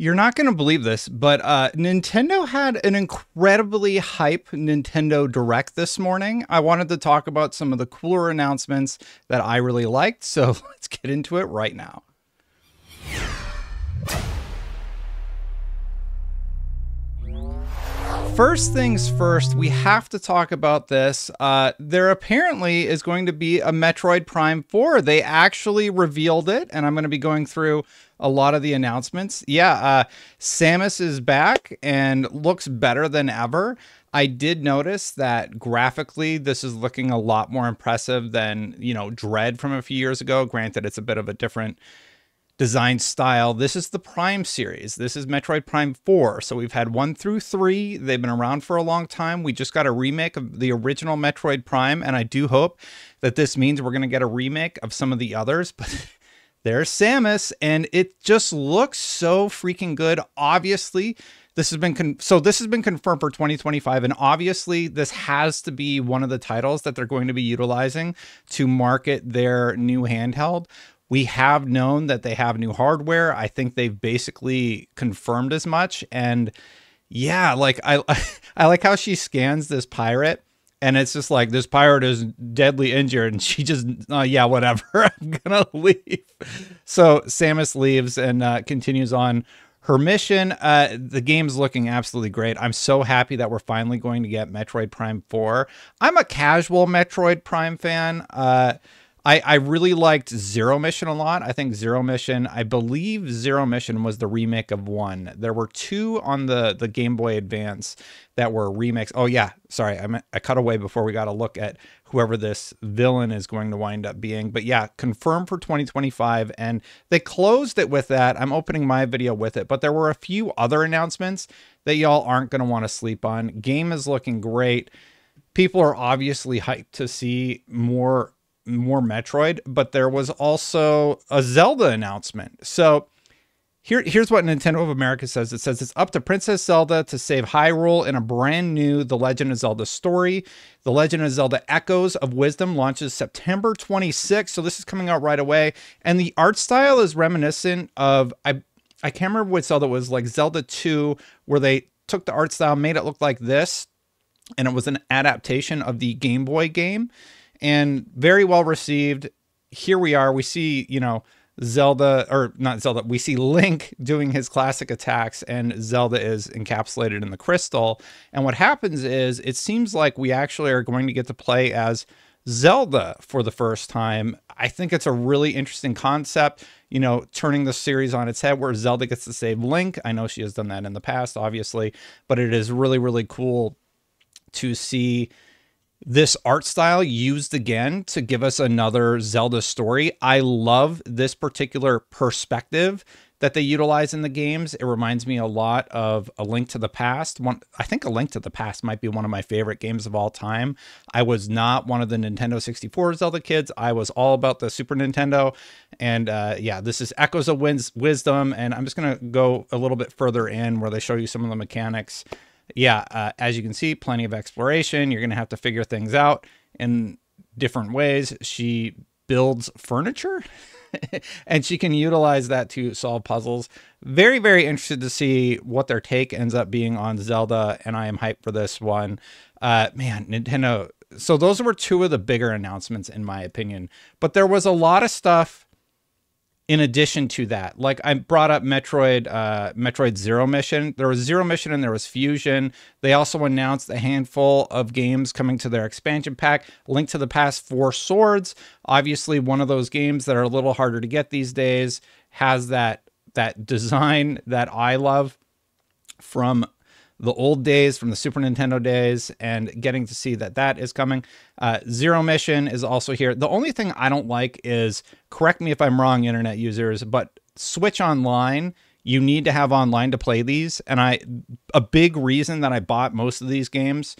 You're not going to believe this, but uh, Nintendo had an incredibly hype Nintendo Direct this morning. I wanted to talk about some of the cooler announcements that I really liked, so let's get into it right now. First things first, we have to talk about this. Uh, there apparently is going to be a Metroid Prime 4. They actually revealed it, and I'm going to be going through a lot of the announcements. Yeah, uh, Samus is back and looks better than ever. I did notice that graphically, this is looking a lot more impressive than, you know, Dread from a few years ago. Granted, it's a bit of a different design style. This is the Prime series. This is Metroid Prime 4. So we've had 1 through 3. They've been around for a long time. We just got a remake of the original Metroid Prime, and I do hope that this means we're going to get a remake of some of the others, but there's Samus, and it just looks so freaking good. Obviously, this has been so this has been confirmed for 2025 and obviously this has to be one of the titles that they're going to be utilizing to market their new handheld we have known that they have new hardware. I think they've basically confirmed as much. And yeah like i i like how she scans this pirate and it's just like this pirate is deadly injured and she just uh, yeah whatever i'm gonna leave. So samus leaves and uh, continues on her mission. Uh, the game's looking absolutely great. I'm so happy that we're finally going to get metroid prime 4 i'm a casual metroid prime fan. Uh, I, I really liked Zero Mission a lot. I think Zero Mission, I believe Zero Mission was the remake of one. There were two on the, the Game Boy Advance that were remakes. Oh, yeah. Sorry. I, meant, I cut away before we got a look at whoever this villain is going to wind up being. But yeah, confirmed for 2025. And they closed it with that. I'm opening my video with it. But there were a few other announcements that y'all aren't going to want to sleep on. Game is looking great. People are obviously hyped to see more more Metroid, but there was also a Zelda announcement. So here, here's what Nintendo of America says. It says it's up to Princess Zelda to save Hyrule in a brand new The Legend of Zelda story. The Legend of Zelda Echoes of Wisdom launches September 26th. So this is coming out right away. And the art style is reminiscent of I I can't remember what Zelda was like Zelda 2, where they took the art style, made it look like this, and it was an adaptation of the Game Boy game and very well received. Here we are. We see, you know, Zelda, or not Zelda, we see Link doing his classic attacks, and Zelda is encapsulated in the crystal. And what happens is it seems like we actually are going to get to play as Zelda for the first time. I think it's a really interesting concept, you know, turning the series on its head where Zelda gets to save Link. I know she has done that in the past, obviously, but it is really, really cool to see this art style used again to give us another Zelda story. I love this particular perspective that they utilize in the games. It reminds me a lot of A Link to the Past. One, I think A Link to the Past might be one of my favorite games of all time. I was not one of the Nintendo 64 Zelda kids. I was all about the Super Nintendo. And uh, yeah, this is Echoes of Wisdom. And I'm just going to go a little bit further in where they show you some of the mechanics yeah, uh, as you can see, plenty of exploration. You're going to have to figure things out in different ways. She builds furniture and she can utilize that to solve puzzles. Very, very interested to see what their take ends up being on Zelda, and I am hyped for this one. Uh, man, Nintendo. So, those were two of the bigger announcements, in my opinion. But there was a lot of stuff in addition to that, like I brought up Metroid, uh, Metroid Zero Mission. There was Zero Mission and there was Fusion. They also announced a handful of games coming to their expansion pack. Link to the Past Four Swords, obviously one of those games that are a little harder to get these days, has that that design that I love from the old days from the Super Nintendo days and getting to see that that is coming. Uh, Zero Mission is also here. The only thing I don't like is, correct me if I'm wrong, internet users, but Switch Online, you need to have online to play these. And I, a big reason that I bought most of these games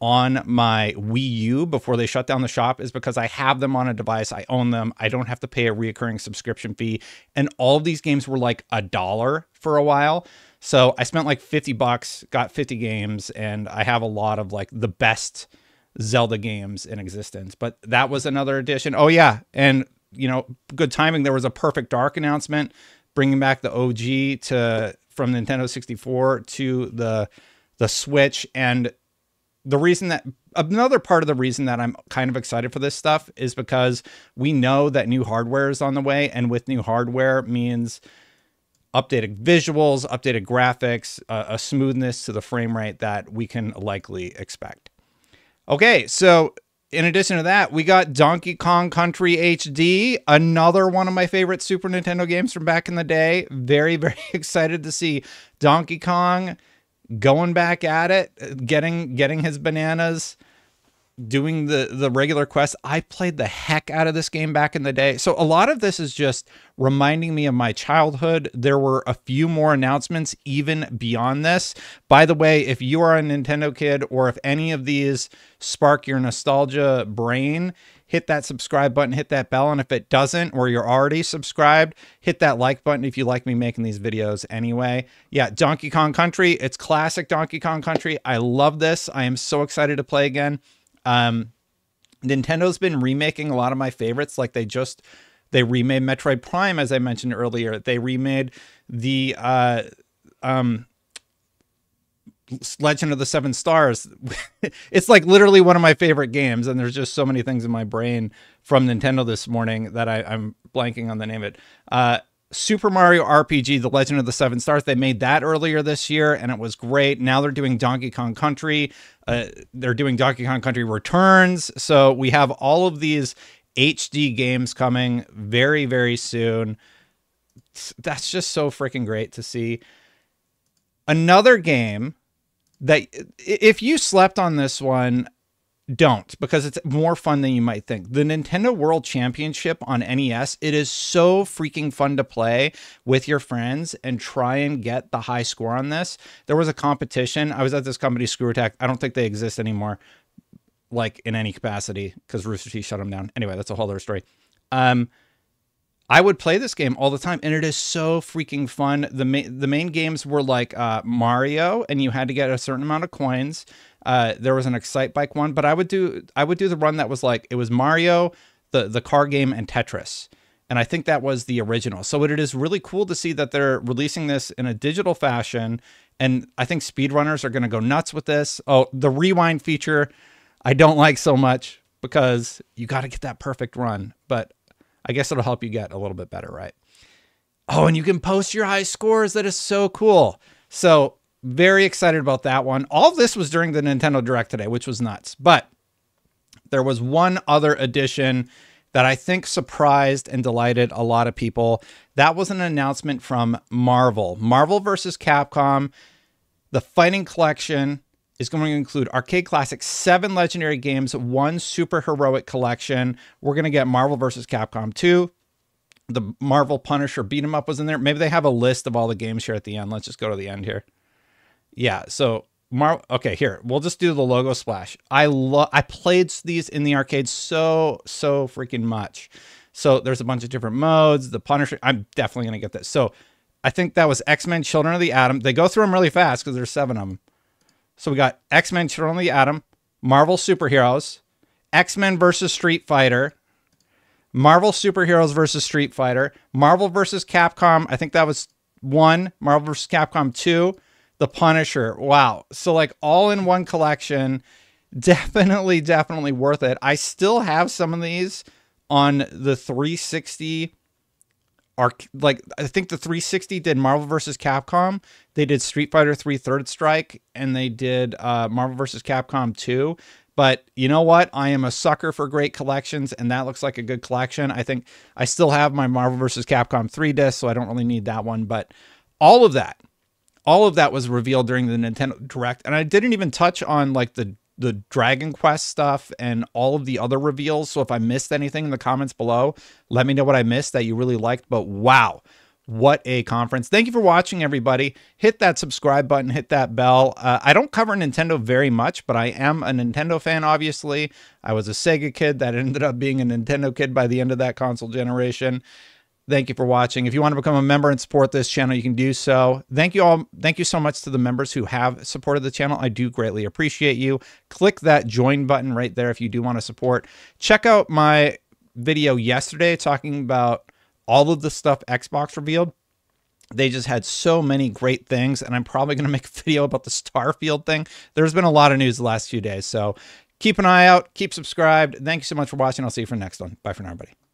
on my Wii U before they shut down the shop is because I have them on a device. I own them. I don't have to pay a reoccurring subscription fee. And all of these games were like a dollar for a while. So I spent like 50 bucks, got 50 games, and I have a lot of like the best Zelda games in existence. But that was another addition. Oh, yeah. And, you know, good timing. There was a Perfect Dark announcement. bringing back the OG to from Nintendo 64 to the the Switch and the reason that another part of the reason that I'm kind of excited for this stuff is because we know that new hardware is on the way and with new hardware means updated visuals, updated graphics, uh, a smoothness to the frame rate that we can likely expect. Okay, so in addition to that, we got Donkey Kong Country HD, another one of my favorite Super Nintendo games from back in the day. Very, very excited to see Donkey Kong going back at it, getting getting his bananas, doing the the regular quests. I played the heck out of this game back in the day. So a lot of this is just reminding me of my childhood. There were a few more announcements even beyond this. By the way, if you are a Nintendo kid or if any of these spark your nostalgia brain, hit that subscribe button, hit that bell. And if it doesn't, or you're already subscribed, hit that like button if you like me making these videos anyway. Yeah, Donkey Kong Country, it's classic Donkey Kong Country. I love this. I am so excited to play again. Um, Nintendo's been remaking a lot of my favorites. Like they just they remade Metroid Prime, as I mentioned earlier. They remade the uh, um, Legend of the Seven Stars. it's like literally one of my favorite games, and there's just so many things in my brain from Nintendo this morning that I, am blanking on the name of it. Uh, Super Mario RPG, The Legend of the Seven Stars. They made that earlier this year, and it was great. Now they're doing Donkey Kong Country. Uh, they're doing Donkey Kong Country Returns. So we have all of these HD games coming very, very soon. That's just so freaking great to see. Another game that if you slept on this one, don't because it's more fun than you might think. The Nintendo World Championship on NES, it is so freaking fun to play with your friends and try and get the high score on this. There was a competition. I was at this company, Screw Attack. I don't think they exist anymore, like in any capacity, because Rooster Teeth shut them down. Anyway, that's a whole other story. Um, I would play this game all the time, and it is so freaking fun. the ma- The main games were like uh, Mario, and you had to get a certain amount of coins. Uh, there was an Excitebike one, but I would do I would do the run that was like it was Mario, the the car game, and Tetris, and I think that was the original. So it is really cool to see that they're releasing this in a digital fashion, and I think speedrunners are going to go nuts with this. Oh, the rewind feature, I don't like so much because you got to get that perfect run, but I guess it'll help you get a little bit better, right? Oh, and you can post your high scores. That is so cool. So, very excited about that one. All this was during the Nintendo Direct today, which was nuts. But there was one other addition that I think surprised and delighted a lot of people. That was an announcement from Marvel. Marvel versus Capcom, the Fighting Collection is going to include arcade classics, seven legendary games, one super heroic collection. We're going to get Marvel vs. Capcom 2. The Marvel Punisher beat 'em up was in there. Maybe they have a list of all the games here at the end. Let's just go to the end here. Yeah, so Mar okay, here. We'll just do the logo splash. I love I played these in the arcade so so freaking much. So there's a bunch of different modes. The Punisher, I'm definitely to get this. So I think that was X-Men Children of the Atom. They go through them really fast because there's seven of them. So we got X Men Children of the Atom, Marvel Superheroes, X Men versus Street Fighter, Marvel Superheroes versus Street Fighter, Marvel versus Capcom. I think that was one, Marvel versus Capcom 2, The Punisher. Wow. So, like, all in one collection. Definitely, definitely worth it. I still have some of these on the 360 arc like I think the 360 did Marvel versus Capcom. They did Street Fighter 3 Third Strike and they did uh, Marvel versus Capcom 2. But you know what? I am a sucker for great collections, and that looks like a good collection. I think I still have my Marvel versus Capcom 3 disc, so I don't really need that one. But all of that, all of that was revealed during the Nintendo Direct. And I didn't even touch on like the the Dragon Quest stuff and all of the other reveals. So if I missed anything in the comments below, let me know what I missed that you really liked. But wow, what a conference. Thank you for watching, everybody. Hit that subscribe button, hit that bell. Uh, I don't cover Nintendo very much, but I am a Nintendo fan, obviously. I was a Sega kid that ended up being a Nintendo kid by the end of that console generation. Thank you for watching. If you want to become a member and support this channel, you can do so. Thank you all. Thank you so much to the members who have supported the channel. I do greatly appreciate you. Click that join button right there if you do want to support. Check out my video yesterday talking about all of the stuff Xbox revealed. they just had so many great things and i'm probably going to make a video about the starfield thing there's been a lot of news the last few days so keep an eye out keep subscribed thank you so much for watching i'll see you for the next one bye for now everybody